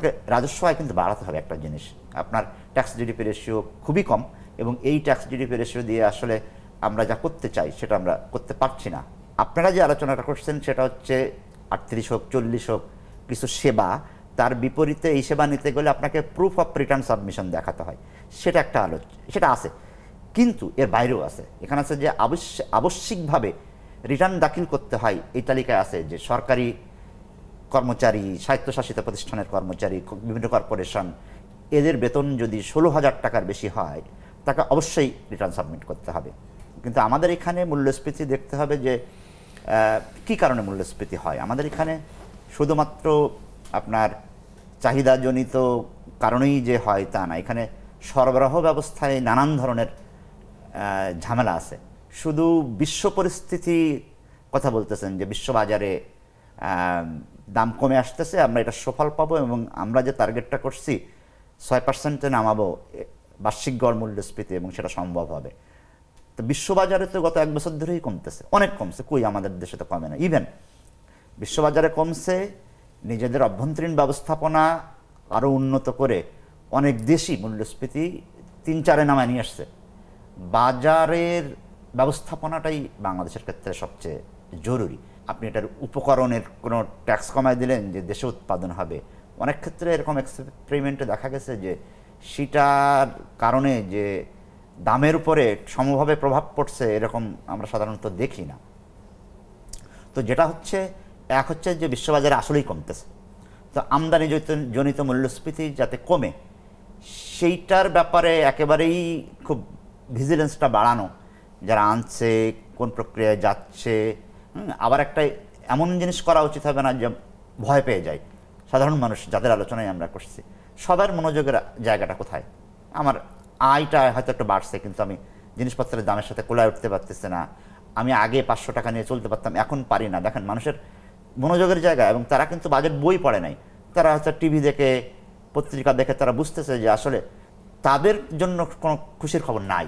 আপনাকে রাজস্ব আয় কিন্তু বাড়াতে হবে একটা জিনিস। আপনার ট্যাক্স জিডিপি রেশিও খুবই কম এবং এই ট্যাক্স জিডিপি রেশিও দিয়ে আসলে আমরা যা করতে চাই সেটা আমরা করতে পারছি না। আপনারা যে আলোচনাটা করছেন সেটা হচ্ছে আটত্রিশ হোক, চল্লিশ হোক, কিছু সেবা, তার বিপরীতে এই সেবা নিতে গেলে আপনাকে প্রুফ অফ রিটার্ন সাবমিশন দেখাতে হয়। সেটা একটা আলোচ, সেটা আছে। কিন্তু এর বাইরেও আছে। এখানে আছে যে আবশ্যক আবশ্যিকভাবে রিটার্ন দাখিল করতে হয় এই তালিকায় আছে যে সরকারি কর্মচারী, স্বায়ত্তশাসিত প্রতিষ্ঠানের কর্মচারী, বিভিন্ন কর্পোরেশন, এদের বেতন যদি ষোলো হাজার টাকার বেশি হয়, তাকে অবশ্যই রিটার্ন সাবমিট করতে হবে। কিন্তু আমাদের এখানে মূল্যস্ফীতি দেখতে হবে যে কি কারণে মূল্যস্ফীতি হয়? আমাদের এখানে শুধুমাত্র আপনার চাহিদাজনিত কারণেই যে হয় তা না। এখানে সরবরাহ ব্যবস্থায় নানান ধরনের ঝামেলা আছে। শুধু বিশ্ব পরিস্থিতি কথা বলতেছেন যে, বিশ্ববাজারে দাম কমে আসতেছে, আমরা এটা সফল পাবো এবং আমরা যে টার্গেটটা করছি, ছয় পার্সেন্টে নামাবো বার্ষিক গড় মূল্যস্ফীতি এবং সেটা সম্ভব হবে। তো বিশ্ববাজারে তো গত এক বছর ধরেই কমতেছে, অনেক কমছে, কই আমাদের দেশে তো কমে না। ইভেন বিশ্ববাজারে কমছে, নিজেদের অভ্যন্তরীণ ব্যবস্থাপনা আরও উন্নত করে অনেক দেশই মূল্যস্ফীতি তিন চারে নামায় নিয়ে আসছে। বাজারের ব্যবস্থাপনাটাই বাংলাদেশের ক্ষেত্রে সবচেয়ে জরুরি। আপনি এটার উপকরণের কোনো ট্যাক্স কমায় দিলেন যে দেশে উৎপাদন হবে। অনেক ক্ষেত্রে এরকম এক্সপেরিমেন্টে দেখা গেছে যে সেটার কারণে যে দামের উপরে সমভাবে প্রভাব পড়ছে এরকম আমরা সাধারণত দেখি না। তো যেটা হচ্ছে, এক হচ্ছে যে বিশ্ববাজারে আসলেই কমতেছে। তো আমদানি জনিত- মূল্যস্ফীতি যাতে কমে, সেইটার ব্যাপারে একেবারেই খুব ভিজিলেন্সটা বাড়ানো, যারা আনছে, কোন প্রক্রিয়ায় যাচ্ছে আবার একটা এমন জিনিস করা উচিত হবে না যে ভয় পেয়ে যায়। সাধারণ মানুষ, যাদের আলোচনায় আমরা করছি, সবার মনোযোগের জায়গাটা কোথায়? আমার আয়টা হয়তো একটু বাড়ছে, কিন্তু আমি জিনিসপত্রের দামের সাথে কোলায় উঠতে পারতেছে না। আমি আগে পাঁচশো টাকা নিয়ে চলতে পারতাম, এখন পারি না। দেখেন, মানুষের মনোযোগের জায়গা, এবং তারা কিন্তু বাজেট বই পড়ে নাই। তারা হয়তো টিভি দেখে, পত্রিকা দেখে, তারা বুঝতেছে যে আসলে তাদের জন্য কোনো খুশির খবর নাই।